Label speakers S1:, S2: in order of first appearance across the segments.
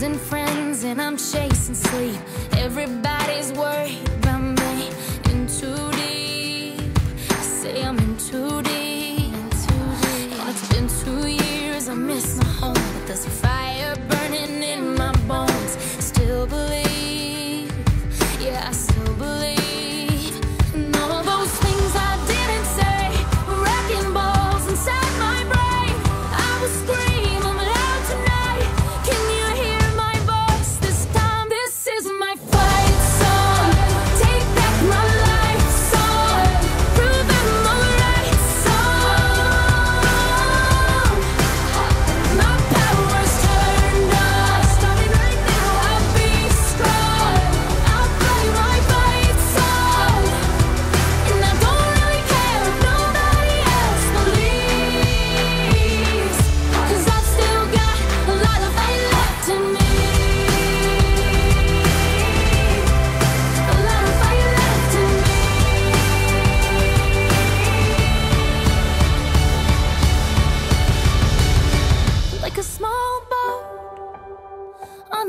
S1: Losing friends and I'm chasing sleep. Everybody's worried about me. In too deep. Say I'm in too deep. And it's been two years, I miss my home. But there's a fire burning in my bones. Still believe, yeah, I still believe.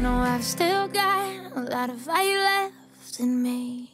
S1: No, I've still got a lot of fight left in me.